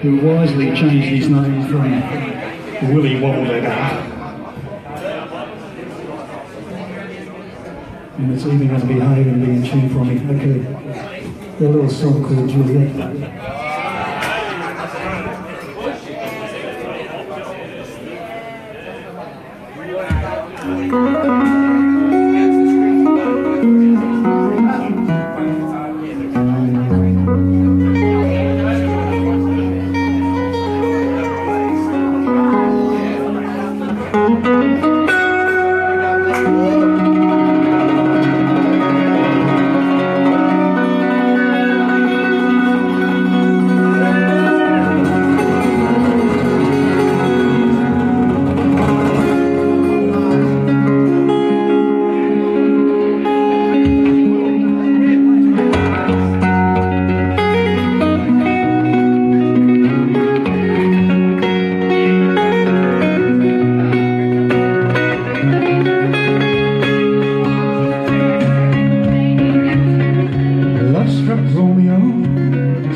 who wisely changed his name from Willie Wobblehead. And it's even going to be Hagen being tuned for me. Okay. A little song called Juliet.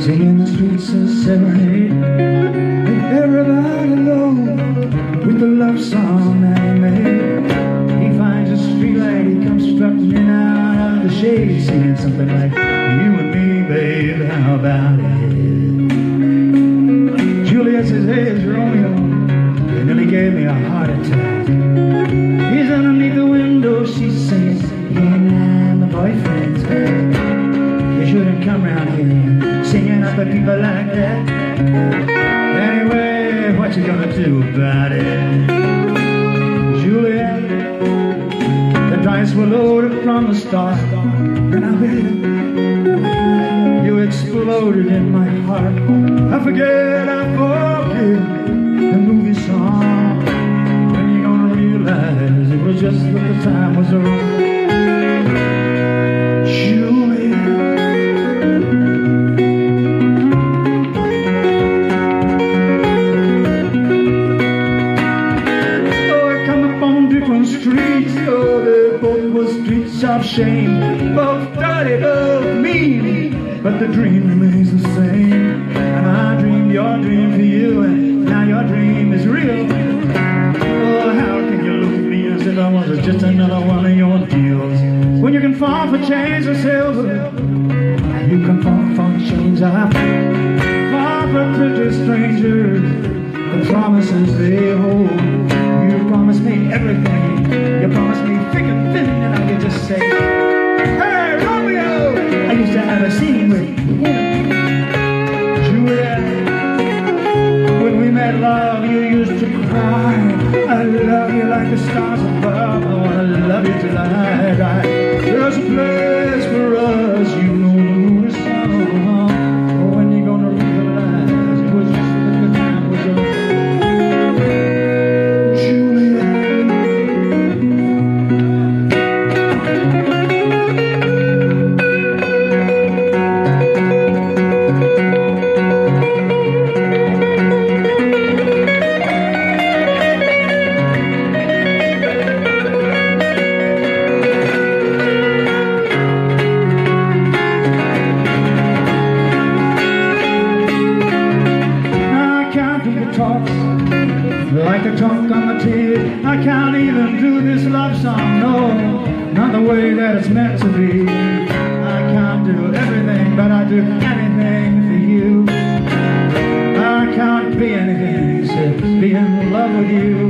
Singing the streets a serenade And everybody alone With the love song that he made He finds a streetlight He comes strutting in out of the shade Singing something like You and me, babe, how about it? Julia says, hey, fever like that Anyway, what you gonna do about it? Juliet, the dice were loaded from the start. And I bet you exploded in my heart. I forget, I forget the movie song. When you gonna realize it was just that the time was wrong. Shame, Both dirty, both mean But the dream remains the same. And I dreamed your dream for you And now your dream is real. Oh, how can you look at me as if I was just another one of your deals? When you can fall for chains of silver and You can fall for chains. Of Fall for pretty strangers The promises they hold. I can't even do this love song, no, not the way that it's meant to be. I can't do everything, but I do anything for you. I can't be anything except be in love with you.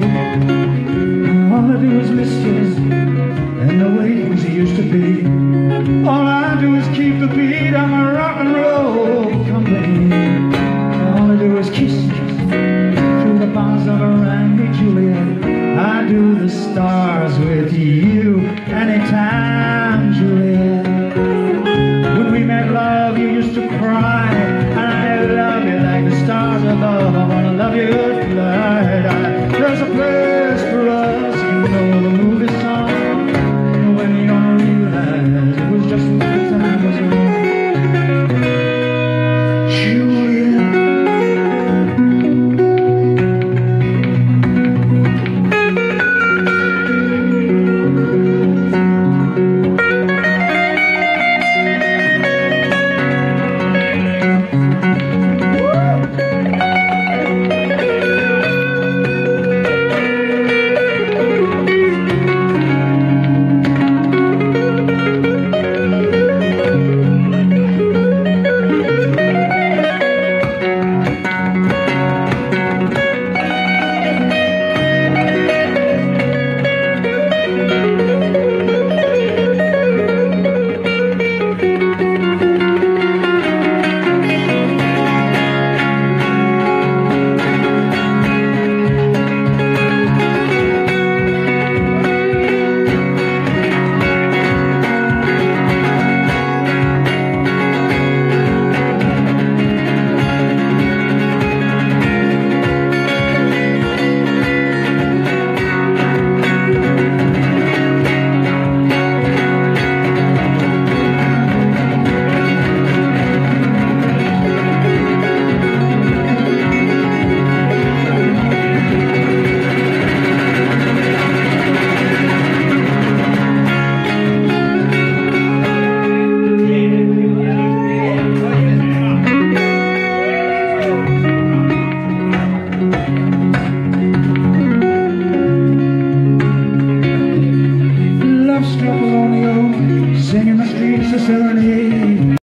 love, you used to cry. And I love you like the stars above. I wanna love you to.